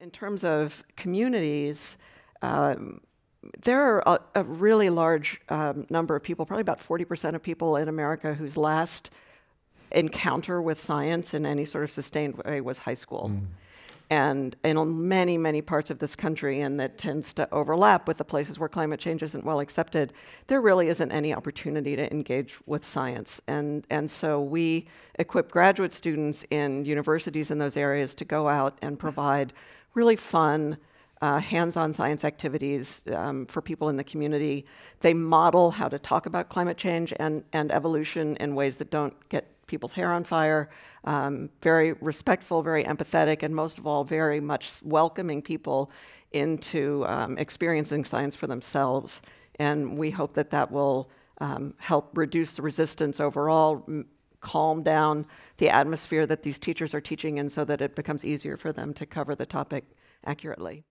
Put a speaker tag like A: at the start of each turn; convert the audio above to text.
A: In terms of communities, um, there are a, a really large um, number of people, probably about 40% of people in America, whose last encounter with science in any sort of sustained way was high school. Mm. And in many, many parts of this country, and that tends to overlap with the places where climate change isn't well accepted, there really isn't any opportunity to engage with science. And, and so we equip graduate students in universities in those areas to go out and provide really fun, uh, hands-on science activities um, for people in the community. They model how to talk about climate change and, and evolution in ways that don't get people's hair on fire, um, very respectful, very empathetic, and most of all, very much welcoming people into um, experiencing science for themselves. And we hope that that will um, help reduce the resistance overall, calm down the atmosphere that these teachers are teaching in so that it becomes easier for them to cover the topic accurately.